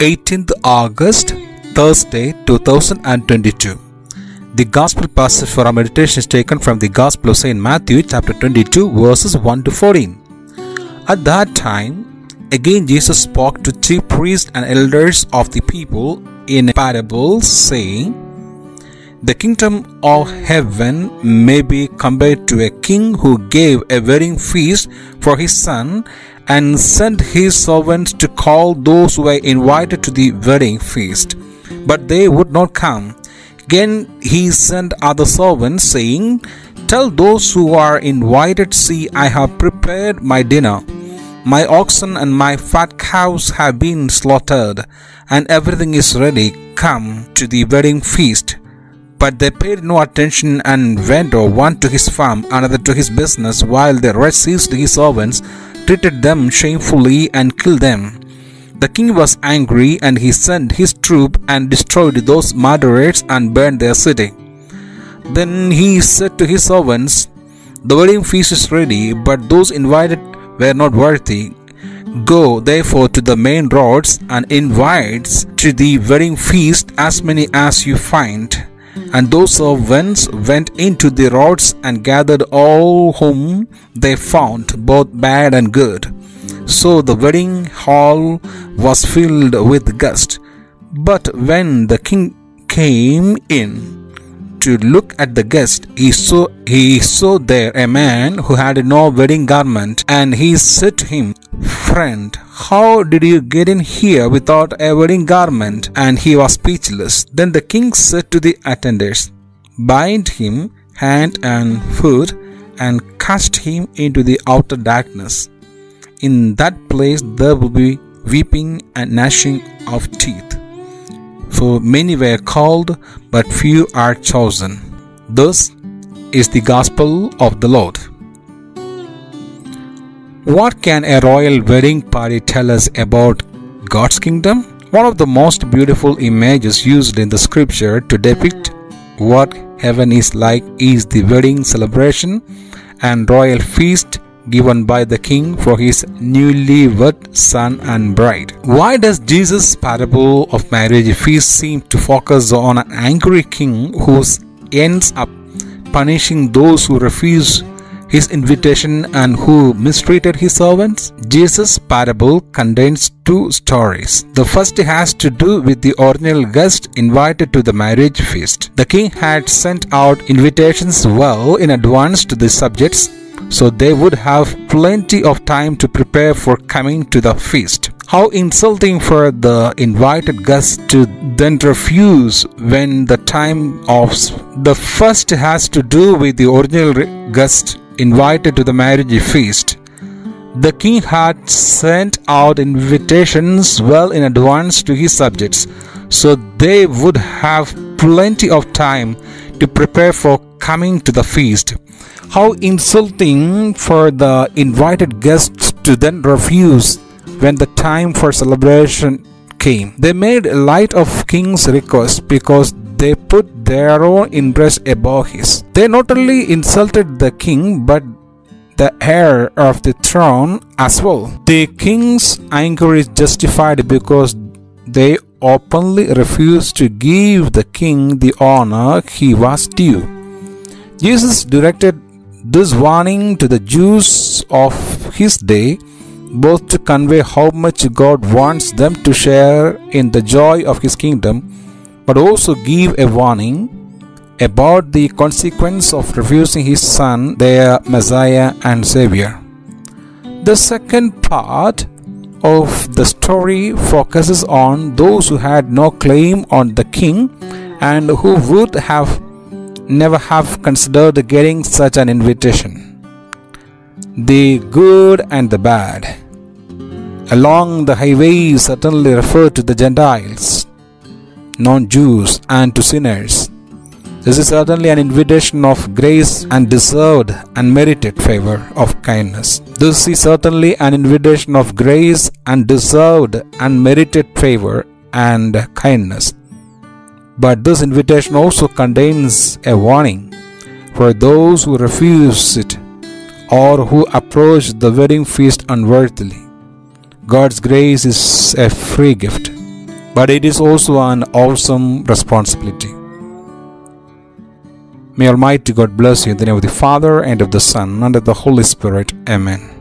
18th August, Thursday 2022. The Gospel passage for our meditation is taken from the Gospel of St. Matthew, chapter 22, verses 1 to 14. At that time, again Jesus spoke to chief priests and elders of the people in a parable, saying, The kingdom of heaven may be compared to a king who gave a wedding feast for his son and sent his servants to call those who were invited to the wedding feast. But they would not come. Again he sent other servants, saying, Tell those who are invited, See, I have prepared my dinner. My oxen and my fat cows have been slaughtered, and everything is ready. Come to the wedding feast. But they paid no attention and went one to his farm, another to his business, while the rest seized his servants, treated them shamefully, and killed them. The king was angry, and he sent his troop and destroyed those murderers and burned their city. Then he said to his servants, The wedding feast is ready, but those invited were not worthy. Go therefore to the main roads and invite to the wedding feast as many as you find. And those servants went into the roads and gathered all whom they found, both bad and good. So the wedding hall was filled with guests. But when the king came in to look at the guest, he saw he saw there a man who had no wedding garment, and he said to him, Friend, how did you get in here without a wedding garment? And he was speechless. Then the king said to the attendants, Bind him hand and foot, and cast him into the outer darkness. In that place there will be weeping and gnashing of teeth. For many were called, but few are chosen. This is the gospel of the Lord. What can a royal wedding party tell us about God's kingdom? One of the most beautiful images used in the scripture to depict what heaven is like is the wedding celebration and royal feast given by the king for his newly wed son and bride. Why does Jesus' parable of marriage feast seem to focus on an angry king who ends up punishing those who refuse his invitation and who mistreated his servants? Jesus' parable contains two stories. The first has to do with the original guest invited to the marriage feast. The king had sent out invitations well in advance to the subjects so they would have plenty of time to prepare for coming to the feast. How insulting for the invited guests to then refuse when the time of the first has to do with the original guest invited to the marriage feast. The king had sent out invitations well in advance to his subjects, so they would have plenty of time to prepare for coming to the feast. How insulting for the invited guests to then refuse when the time for celebration came. They made light of king's request because they put their own interest above his. They not only insulted the king but the heir of the throne as well. The king's anger is justified because they openly refused to give the king the honor he was due. Jesus directed this warning to the Jews of his day both to convey how much God wants them to share in the joy of his kingdom, but also give a warning about the consequence of refusing his son, their Messiah and Savior. The second part of the story focuses on those who had no claim on the king and who would have never have considered getting such an invitation. The good and the bad. Along the highway certainly refer to the Gentiles, non Jews, and to sinners. This is certainly an invitation of grace and deserved and merited favor of kindness. This is certainly an invitation of grace and deserved and merited favor and kindness. But this invitation also contains a warning for those who refuse it or who approach the wedding feast unworthily. God's grace is a free gift. but it is also an awesome responsibility. May Almighty God bless you in the name of the Father, and of the Son, and of the Holy Spirit. Amen.